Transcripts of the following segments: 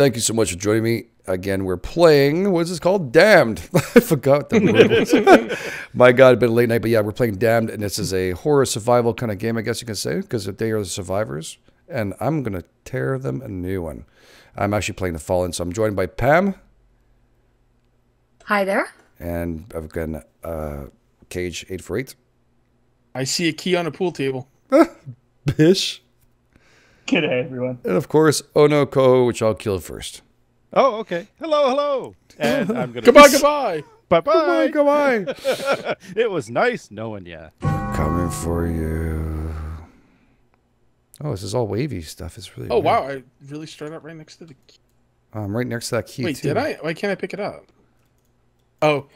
Thank you so much for joining me. Again, we're playing, what's this called? Damned. I forgot the word. My God, it's been a late night, but yeah, we're playing Damned, and this is a horror survival kind of game, I guess you can say, because they are the survivors. And I'm going to tear them a new one. I'm actually playing The Fallen, so I'm joined by Pam, Hi there. and I've got uh, Kage 848. I see a key on a pool table. Bish. G'day, everyone. And of course, Onoko, which I'll kill first. Oh, okay. Hello, hello. And I'm gonna Goodbye, goodbye. Bye bye. Goodbye. it was nice knowing you. Coming for you. Oh, this is all wavy stuff. It's really Oh weird. wow, I really started out right next to the key. I'm right next to that key Wait, too. did I? Why can't I pick it up? Oh,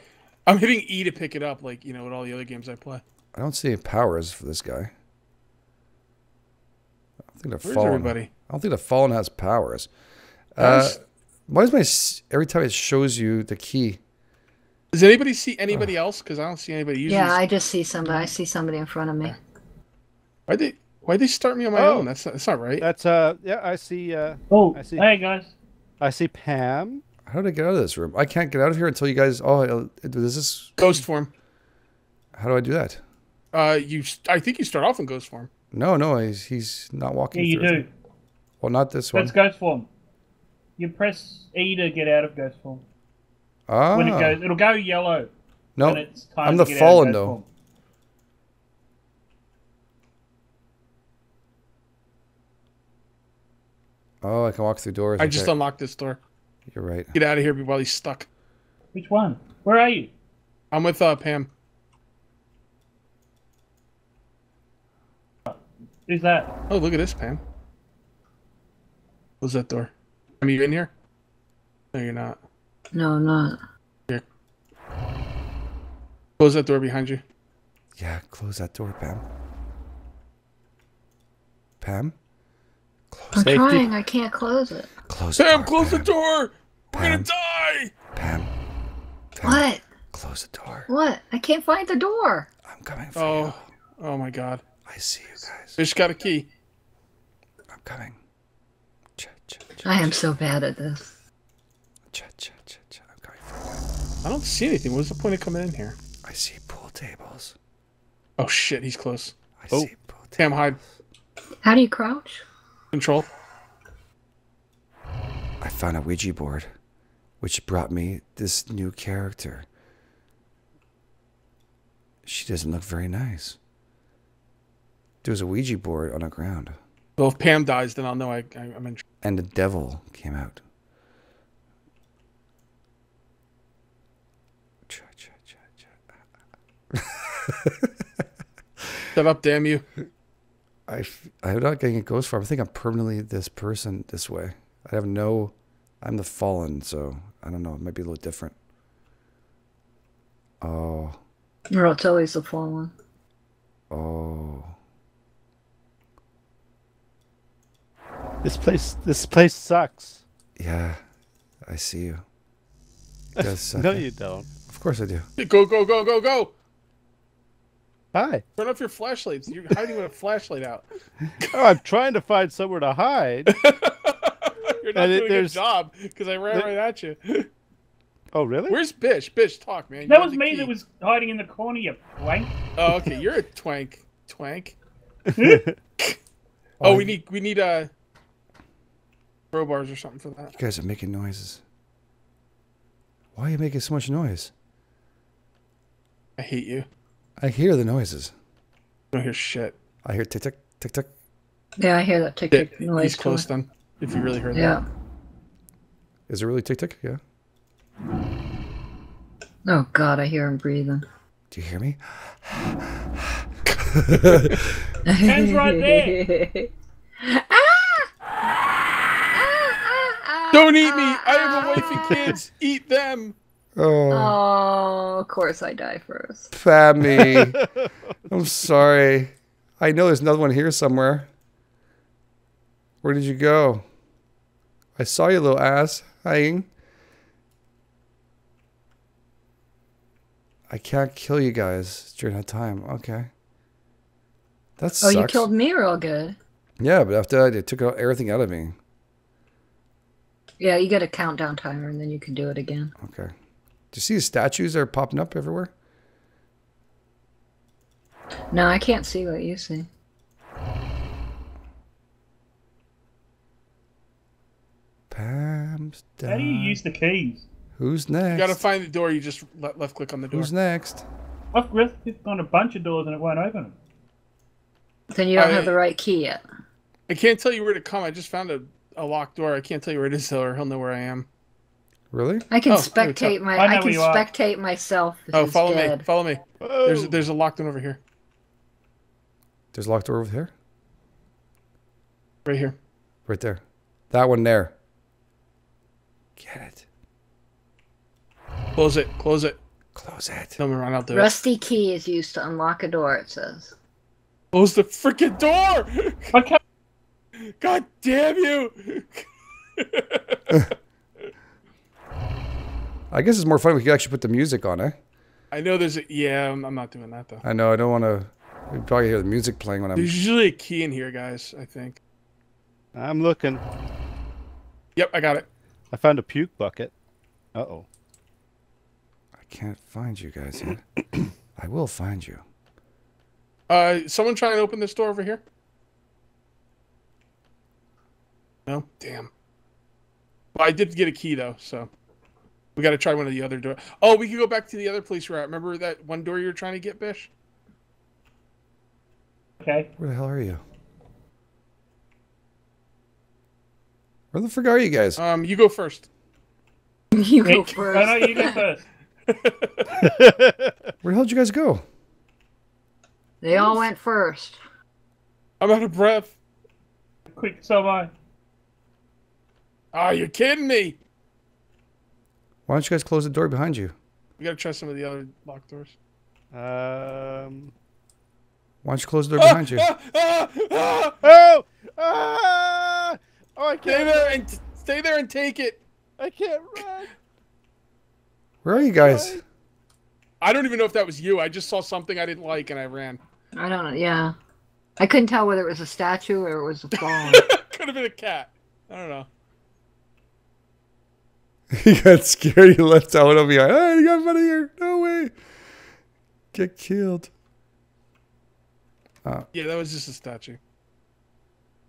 I'm hitting E to pick it up, like you know, with all the other games I play. I don't see any powers for this guy. I don't think the Where's fallen. everybody? I don't think the fallen has powers. Uh, why does my every time it shows you the key? Does anybody see anybody else? Because I don't see anybody using. Yeah. I just see somebody. I see somebody in front of me. Why they Why they start me on my Oh. own? That's not, that's not right. That's uh yeah, I see uh Oh, I see. hey guys. I see Pam. How did I get out of this room? I can't get out of here until you guys. Oh, uh, does this? Ghost form. How do I do that? Uh, you. I think you start off in ghost form. No, no, he's he's not walking. Yeah, you through. do. Well, not this one. That's ghost form. You press E to get out of ghost form. Ah, When it goes, it'll go yellow. no, when it's time I'm the fallen out of ghost though. form. Oh, I can walk through doors. I just unlocked this door. You're right. Get out of here while he's stuck. Which one? Where are you? I'm with uh, Pam. Who's that? Oh, look at this, Pam. Close that door. Are you in here? No, you're not. No, I'm not. Close that door behind you. Yeah, close that door, Pam. Pam, Close I'm Safety. trying. I can't close it. close. the Pam, door, close the Pam. door. We're gonna Pam. die. Pam. Pam, What? Close the door. What? I can't find the door. I'm coming for Oh, you. oh my God. I see you guys. Fish got a key. I'm coming. Cha, cha, cha, I am so bad at this. cha, cha, cha, cha. I'm coming for you. I don't see anything. What's the point of coming in here? I see pool tables. Oh shit, he's close. I Oh. see pool tables. Pam, hide. How do you crouch? Control. I found a Ouija board, which brought me this new character. She doesn't look very nice. There's a Ouija board on the ground, Well, if Pam dies, then I'll know I, I, I'm in. and the devil came out. Cha, cha, cha, cha. Shut up, damn you. I am not getting a ghost form. I think I'm permanently this person this way. I have no. I'm the fallen, so I don't know. It might be a little different. Oh, Or it's always the fallen. oh. This place this place sucks. Yeah, I see you. It does suck. No you don't. Of course I do. Go, go, go, go, go. Hi. Turn off your flashlights. You're hiding with a flashlight out. Oh, I'm trying to find somewhere to hide. You're not And doing a good job because I ran there- right at you. Oh really? Where's Bish? Bish, talk, man. You That was me key. that was hiding in the corner, you wank. Oh, okay. You're a twank. Twank. Oh, we need we need uh crowbars or something for that. You guys are making noises. Why are you making so much noise? I hate you. I hear the noises. I don't hear shit. I hear tick tick tick tick. Yeah, I hear that tick Yeah, tick noise. he's close then. If you really heard Yeah. Is it really tick tick? Yeah. Oh God, I hear him breathing. Do you hear me? Hands right there. that. Don't eat me. Uh, I have a wife and uh, uh. kids. Eat them. Oh, Oh, of course I die first. Fammy. I'm sorry. I know there's another one here somewhere. Where did you go? I saw your little ass hanging. I can't kill you guys during that time. Okay. That's. Oh, sucks. you killed me real good. Yeah, but after that, they took everything out of me. Yeah, you get a countdown timer and then you can do it again. Okay. Do you see the statues that are popping up everywhere? No, I can't see what you see. Pam's done. How do you use the keys? Who's next? You gotta find the door. You just le- left click on the door. Who's next? I've clicked on a bunch of doors and it won't open them. Then you don't I- have the right key yet. I can't tell you where to come. I just found a, a locked door. I can't tell you where it is, though, or he'll know where I am. Really? I can Oh, there we go. spectate my. I I can where are. spectate myself. Oh, who's follow me. Follow me. There's Oh. there's a locked door over here. There's a locked door over here. Right here. Right there. That one there. Get it. Close it. Close it. Close it. Tell me around. I'll do it. Rusty key is used to unlock a door. It says. Close the freaking door! I can't. God damn you! I guess it's more fun if we could actually put the music on, eh? I know there's a yeah. I'm, I'm not doing that though. I know. I don't want to. You probably hear the music playing when I'm. There's usually a key in here, guys. I think. I'm looking. Yep, I got it. I found a puke bucket. Uh oh. I can't find you guys yet. I will find you. Uh, someone try and open this door over here. No, damn. Well, I did get a key though, so we got to try one of the other doors. Oh, we could go back to the other place we're. Remember that one door you were trying to get, Bish? Okay. Where the hell are you? Where the frick are you guys? Um, you go first. You go Nick, first. No, you go first. Where the hell did you guys go? They all went first. I'm out of breath. Quick, so am I. Oh, you're kidding me. Why don't you guys close the door behind you? We got to try some of the other locked doors. Um. Why don't you close the door behind you? Ah, ah, ah! Oh! Ah! Oh, I can't. there and stay there and take it. I can't run. Where are you guys? I don't even know if that was you. I just saw something I didn't like and I ran. I don't know. Yeah, I couldn't tell whether it was a statue or it was a phone. Could have been a cat. I don't know. you got scared. He left Aldo behind. Hey, you got out of here. No way. Get killed. Uh. Yeah, that was just a statue.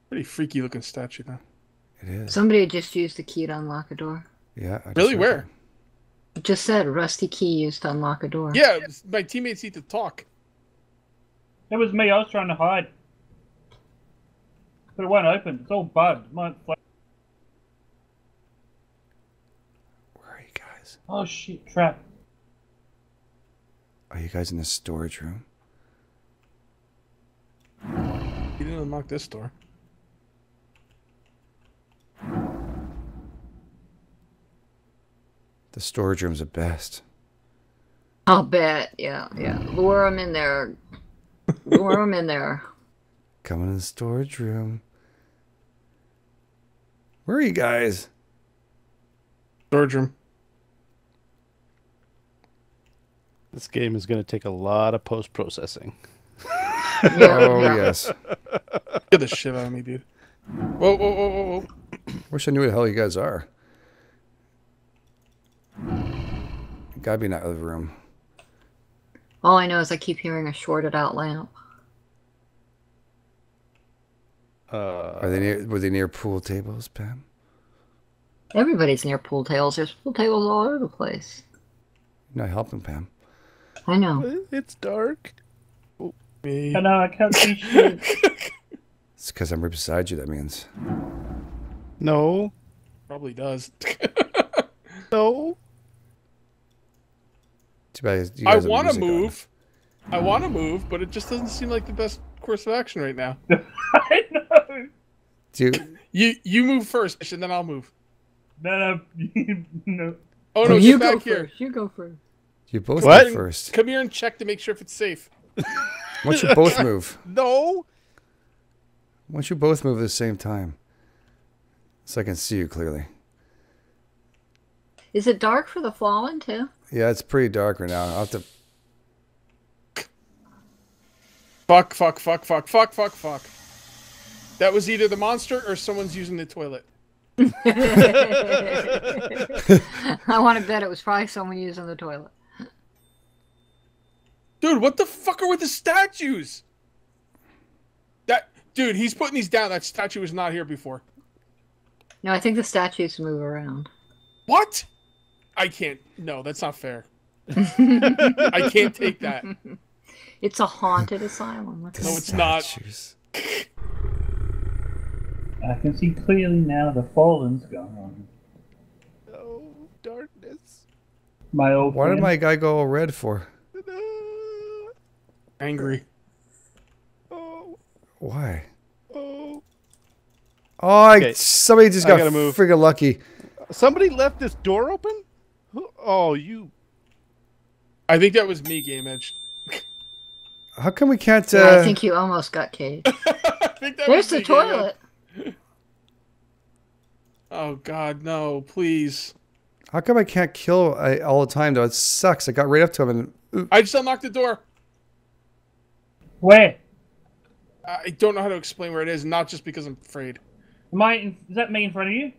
Pretty freaky looking statue though. It is. Somebody had just used the key to unlock a door. Yeah. I Really? Where? It just said rusty key used to unlock a door. Yeah, my teammates need to talk. It was me. I was trying to hide. But it won't open. It's all bugged. My, like, that. Where are you guys? oh shit, trap. Are you guys in the storage room? You didn't unlock this door. The storage room's the best. I'll bet. Yeah, yeah. Lure them in there. Lure them in there. Coming in the storage room. Where are you guys? Storage room. This game is going to take a lot of post processing. Oh yes. Get the shit out of me, dude. Whoa, whoa, whoa, whoa, whoa. Wish I knew who the hell you guys are. You gotta be in that other room. All I know is I keep hearing a shorted out lamp. Uh, Are they near? Were they near pool tables, Pam? Everybody's near pool tables. There's pool tables all over the place. You're not helping, Pam. I know. it's dark. Oh, me. I know, I can't see shit. It's because I'm right beside you. That means. No, Probably does. no. Too bad you I guys have want to music on. move. I want to move, but it just doesn't seem like the best course of action right now. I know. Do you, You you move first, and then I'll move. No, no, no. Oh no, you get go back here. first. You go first. You both What? move first. Come here and check to make sure if it's safe. Once you both move? No. Once you both move at the same time? So I can see you clearly. Is it dark for the fallen too? Yeah, it's pretty dark right now. I'll have to. Fuck, fuck, fuck, fuck, fuck, fuck, fuck. That was either the monster or someone's using the toilet. I want to bet it was probably someone using the toilet. Dude, what the fuck are with the statues? That dude, he's putting these down. That statue was not here before. No, I think the statues move around. What? I can't. No, that's not fair. I can't take that. It's a haunted asylum. What the- No, it's not. Statues. I can see clearly now the fallen's gone. Oh, darkness. My old Why did my guy go all red for? No. Angry. Oh, Why? oh. Oh, I, Okay. somebody just got gotta move. freaking lucky. Somebody left this door open? Who- Oh, you. I think that was me, Game Edge. How come we can't? Uh, Yeah, I think you almost got caged. I There's the me, Game Edge. toilet. Oh God, no! Please. How come I can't kill I, all the time though? It sucks. I got right up to him and ooh, I just unlocked the door. Where? I don't know how to explain where it is, not just because I'm afraid. Am I? In, is that me in front of you?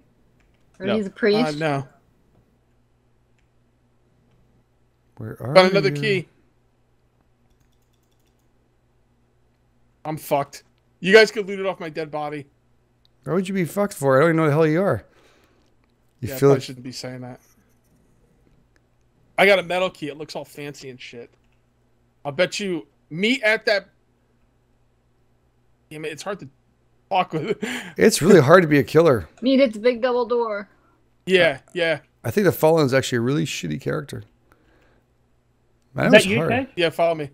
Are No. you the Uh, priest? no. where are Got another you? key. I'm fucked. You guys could loot it off my dead body. Why would you be fucked for? I don't even know the hell you are. You yeah, I feel probably it? shouldn't be saying that. I got a metal key. It looks all fancy and shit. I'll bet you meet at that. Damn it! It's hard to talk with. It's really hard to be a killer. Meet at the big double door. yeah, yeah, I think the Fallen is actually a really shitty character. Man, Is that you, hard. Dave? yeah. Follow me.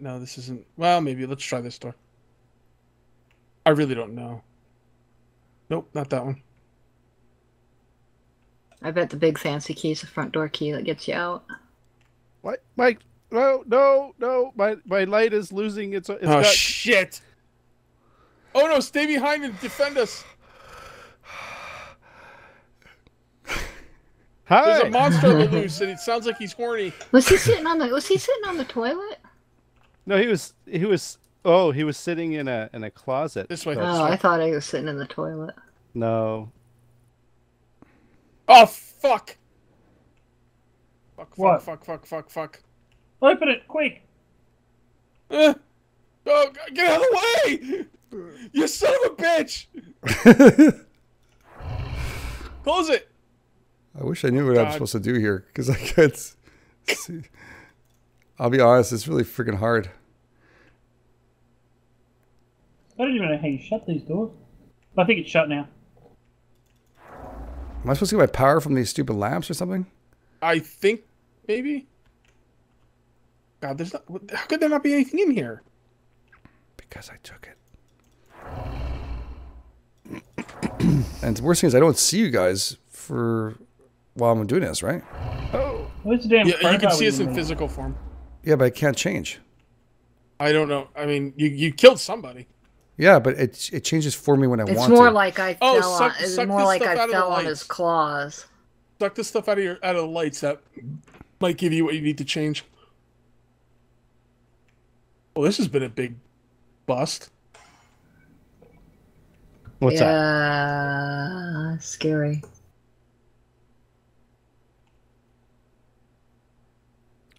No, this isn't. Well, maybe let's try this door. I really don't know. Nope, not that one. I bet the big fancy key is the front door key that gets you out. What? My. No, no, no. My my light is losing its. it's oh got, shit! Oh no! Stay behind and defend us. There's Hi. a monster on the loose, and it sounds like he's horny. Was he sitting on the Was he sitting on the toilet? No, he was. He was. Oh, he was sitting in a in a closet. This way. Oh, I thought I was sitting in the toilet. No. Oh fuck! Fuck! Fuck! What? Fuck! Fuck! Fuck! Fuck! Open it quick. Uh, oh, g- get out of the way! You son of a bitch! Close it. I wish I knew what I'm supposed to do here because I can't see. I'll be honest, it's really freaking hard. I don't even know how you shut these doors. I think it's shut now. Am I supposed to get my power from these stupid lamps or something? I think maybe. God, there's not. How could there not be anything in here? Because I took it. and the worst thing is I don't see you guys for while I'm doing this, right? Oh. Where's the damn Yeah, you can see us in physical form. Yeah, but I can't change. I don't know. I mean, you you killed somebody. Yeah, but it it changes for me when I It's want more to. like I Oh, fell suck- on. It's suck more the like stuff I out of the fell on his claws. Suck the stuff out of your out of the lights that might give you what you need to change. Well, this has been a big bust. What's that? yeah, scary.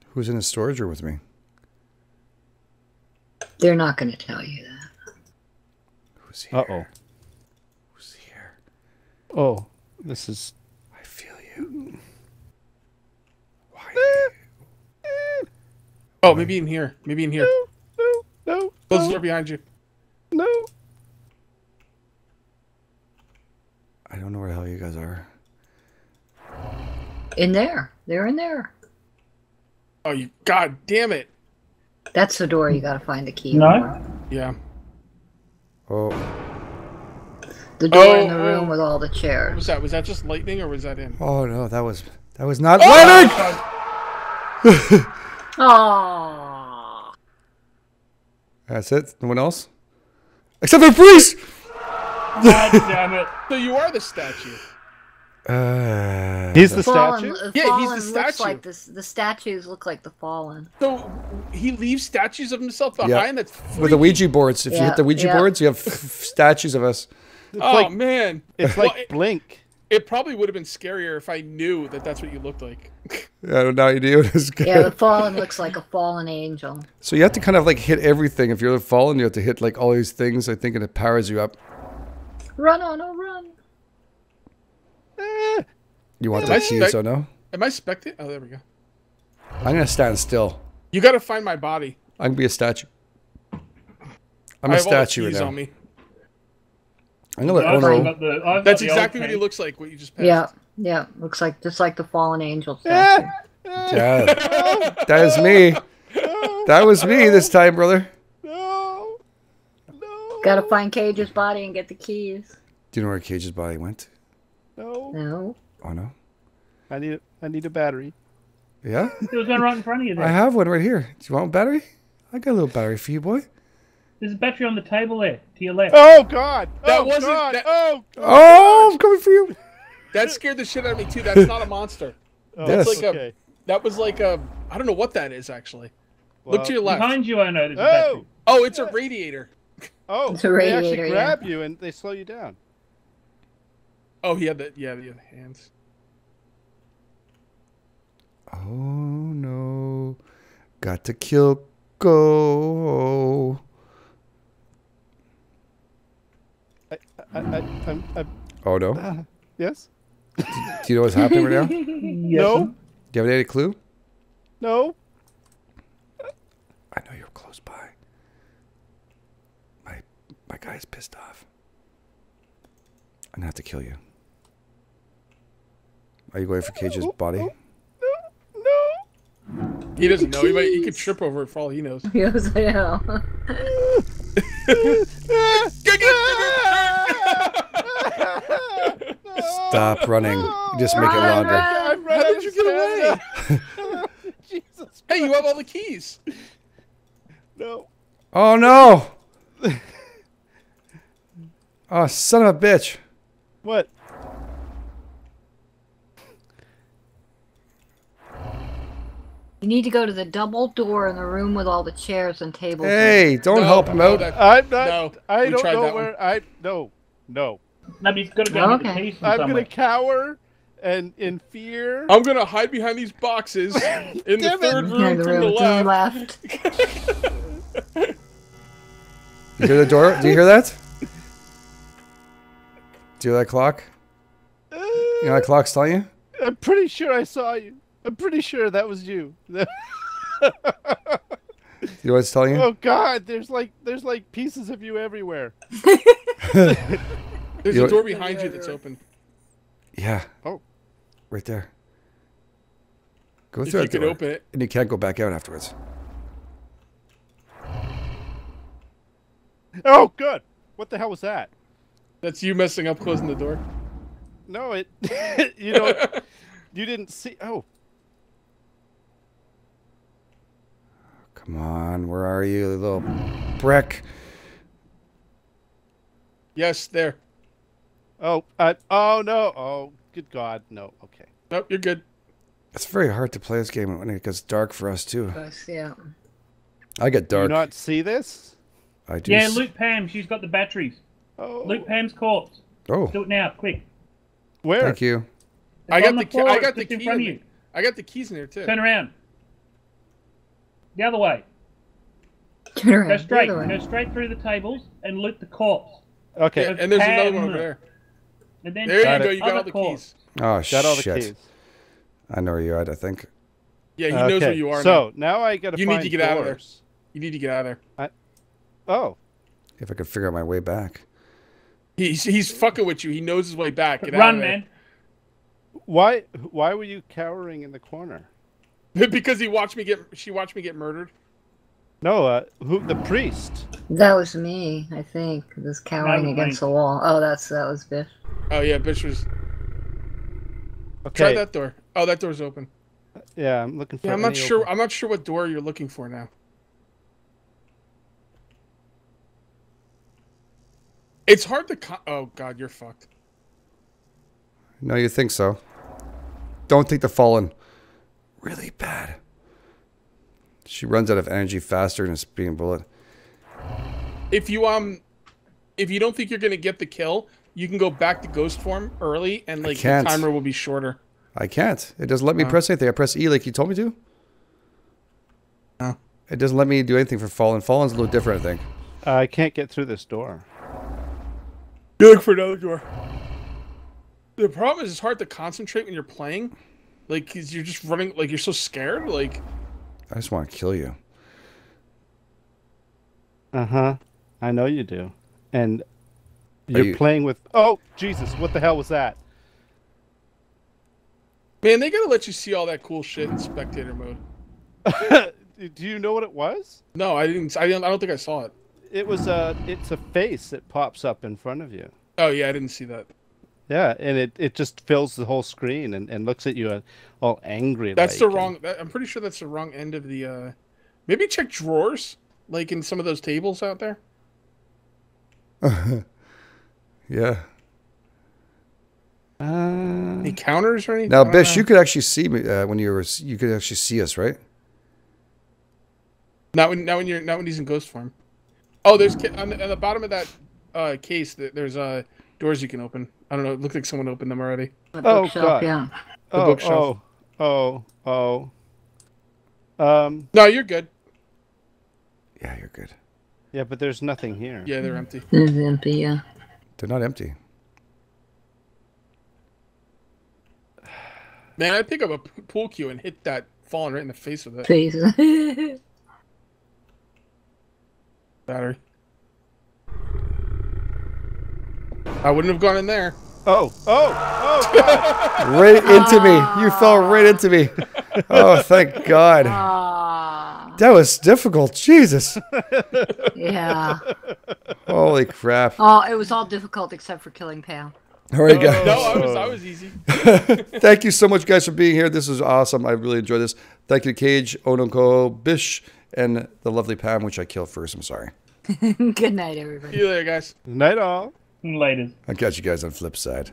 Who's in the storage room with me? They're not going to tell you that. Who's here? Uh oh. Who's here? Oh, this is. I feel you. Why? Oh, maybe in here. Maybe in here. No, no, Close the no, door behind you. no. I don't know where the hell you guys are. In there. They're in there. Oh, you. God damn it. That's the door you got to find the key No. for. Yeah. Oh, The door in Oh, the room oh. with all the What chairs. was that? Was that just lightning or was that in? oh no, that was that was not Oh! lightning. Oh. That's it. No one else, except for priest. God damn it. So you are the statue. Uh, He's the fallen, statue. the Yeah, he's the fallen looks statue. like this. The statues look like the fallen. So he leaves statues of himself Yeah. behind. That's with the. Ouija boards. If you hit the Ouija yeah. boards, you have statues of us. It's Oh like man, it's like it, Blink. it probably would have been scarier if I knew that that's what you looked like. I don't know. You do it is good. Yeah, the fallen looks like a fallen angel. So you have to kind of like hit everything. If you're the fallen, you have to hit like all these things. I think, and it powers you up. Run on a run. Eh, You want Yeah, that I key? spec- So no. Am I spectating? Oh, there we go. I'm gonna stand still. You got to find my body. I can be a statue. I'm I a have all the statue right now. on me. I'm gonna let I've Ono. the, That's exactly what he looks like. What you just passed. Yeah, yeah. Looks like just like the fallen angel statue. eh, Yeah, that is me. That was me this time, brother. no, no. Gotta find Kage's body and get the keys. Do you know where Kage's body went? No, No. Oh no. I need I need a battery. Yeah, There was one right in front of you I have one right here. Do you want a battery? I got a little battery for you, boy. There's a battery on the table there, to your left. Oh God! That oh, wasn't- God. that- Oh, Oh, I'm coming for you. That scared the shit out of me too. That's not a monster. oh, Yes. like a- okay. That was like a. I don't know what that is actually. Look to your left. Behind you, I know there's a Oh, battery. Oh, it's a radiator. oh! It's a radiator, they actually radiator, yeah. grab you and they slow you down. Oh, he had the yeah the hands. Oh no. Got to kill go. I, I, I, I'm, I'm, Oh no. uh, yes. Do you know what's happening right now? Do Yes, no. sir. you have any clue? No. I know you're close by. My my guy's pissed off. I'm gonna have to kill you. Are you going for Kage's body? No. No. He doesn't know. He might. He could trip over it for all he knows. Yes, I know. Stop running. Just make it longer. run. I'm How did you get away? Jesus. Hey, you have all the keys. No. Oh no! Oh son of a bitch! What? You need to go to the double door in the room with all the chairs and tables. in. Hey, don't No, help him out. that- I'm not. No, I don't know that where. I no. No. No, but he's got to go Okay. the keys from I'm somewhere. gonna cower and in fear. I'm gonna hide behind these boxes in the third room the from the room to the left. left. You hear the door? Do you hear that? Do you hear that clock? Uh, You know that clock's telling you? I'm pretty sure I saw you. I'm pretty sure that was you. You know what it's telling you? oh God, there's like there's like pieces of you everywhere. There's You- a door behind you that's open. Yeah. Oh. Right there. Go If through you that door. open it. And you can't go back out afterwards. Oh, good. What the hell was that? That's you messing up closing the door. No, it. you know, you didn't see. Oh, Come on, where are you, you little brick? Yes, there. oh, uh, oh no. Oh, good God, no. Okay. Nope, you're good. It's very hard to play this game when it gets dark for us too. Yes, Yeah. I get dark. Do you not see this? I do. Yeah, Luke Pam, she's got the batteries. Oh, Luke Pam's corpse. Oh, Do it now, quick. where? thank you. It's I got the, the key. floor, I got the just in front of you. I got the keys in there too. Turn around. The other way. Turn around. Go straight. Go straight through the tables and loot the corpse. Okay, Yeah, and there's another one over there. And then There you go. You got all the corpse. keys. Oh got all the shit! keys. I know where you're at. I think. Yeah, he knows okay. where you are. now. So now I gotta. You need to find get out of there. You need to get out of there. Oh, If I could figure out my way back. He's he's fucking with you. He knows his way back. Get out Run, of there. man. why? Why were you cowering in the corner? because he watched me get. She watched me get murdered. No, uh, who? The priest. That was me, I think. This cowering against the wall. Oh, that's that was Bish. Oh yeah, bitch was. Okay. Try that door. Oh, that door's open. Yeah, I'm looking for. Yeah, I'm not sure. open- I'm not sure what door you're looking for now. It's hard to. Co- oh God, you're fucked. No, you think so. Don't think the fallen. Really bad. She runs out of energy faster than a speeding bullet. If you um, if you don't think you're gonna get the kill, you can go back to ghost form early, and like the timer will be shorter. I can't. It doesn't let me uh. press anything. I press E like you told me to. Oh. It doesn't let me do anything for fallen. Fallen's a little different, I think. Uh, I can't get through this door. You look for another door. The problem is it's hard to concentrate when you're playing, like because you're just running, like you're so scared. Like I just want to kill you. Uh huh. I know you do. And you're you- playing with. Oh Jesus! What the hell was that? man, they gotta let you see all that cool shit in spectator mode. do you know what it was? No, I didn't. I don't. I don't think I saw it. It was a. It's a face that pops up in front of you. Oh yeah, I didn't see that. Yeah, and it, it just fills the whole screen and, and looks at you uh, all angry. That's like, the and- wrong. That, I'm pretty sure that's the wrong end of the. uh Maybe check drawers, like in some of those tables out there. Yeah. Uh, Any counters or anything? Now, Bish, know. you could actually see me uh, when you were. You could actually see us, right? Not when. Not when you're. Not when he's in ghost form. Oh, there's on the, on the bottom of that uh case. th- There's uh doors you can open. I don't know. It looked like someone opened them already. The Oh, bookshelf, God. yeah. The oh, bookshelf. oh, oh, oh. Um. No, you're good. Yeah, you're good. Yeah, but there's nothing here. Yeah, they're empty. It's empty, yeah. They're not empty. Man, I'd pick up a pool cue and hit that falling right in the face with it. Face. Battery. I wouldn't have gone in there. Oh, oh, oh! God. Right into me. You fell right into me. Oh, thank God. Ah, That was difficult. Jesus. yeah. Holy crap. Oh, it was all difficult except for killing Pam. All right, guys. No, I was I was easy. Thank you so much, guys, for being here. This was awesome. I really enjoyed this. Thank you to Kage, Onoko, Bish, and the lovely Pam, which I killed first. I'm sorry. Good night, everybody. See you later, guys. Night all. Later. I'll catch you guys on flip side.